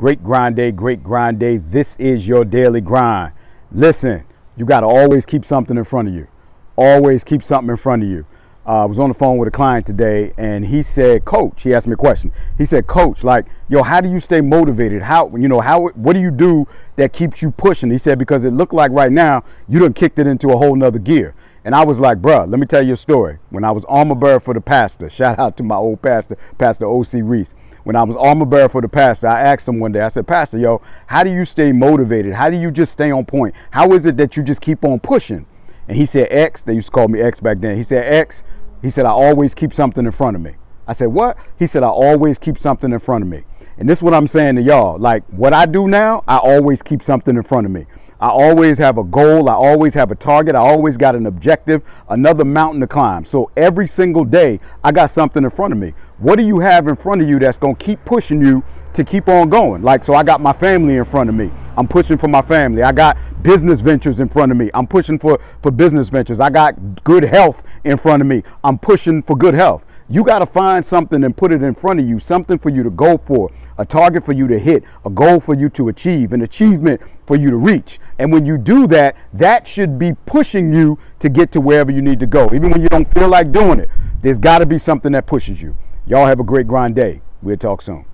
Great grind day, great grind day. This is your daily grind. Listen, you got to always keep something in front of you. Always keep something in front of you. Uh, I was on the phone with a client today and he said, Coach, he asked me a question. He said, Coach, like, yo, how do you stay motivated? How, you know, how, what do you do that keeps you pushing? He said, because it looked like right now you done kicked it into a whole nother gear. And I was like, bruh, let me tell you a story. When I was armor bearer for the pastor, shout out to my old pastor, Pastor O.C. Reese when I was armor bearer for the pastor, I asked him one day, I said, Pastor, yo, how do you stay motivated? How do you just stay on point? How is it that you just keep on pushing? And he said, X, they used to call me X back then. He said, X, he said, I always keep something in front of me. I said, what? He said, I always keep something in front of me. And this is what I'm saying to y'all. Like what I do now, I always keep something in front of me. I always have a goal. I always have a target. I always got an objective, another mountain to climb. So every single day, I got something in front of me. What do you have in front of you that's going to keep pushing you to keep on going? Like, so I got my family in front of me. I'm pushing for my family. I got business ventures in front of me. I'm pushing for, for business ventures. I got good health in front of me. I'm pushing for good health. You got to find something and put it in front of you, something for you to go for, a target for you to hit, a goal for you to achieve, an achievement for you to reach. And when you do that, that should be pushing you to get to wherever you need to go. Even when you don't feel like doing it, there's got to be something that pushes you. Y'all have a great grind day. We'll talk soon.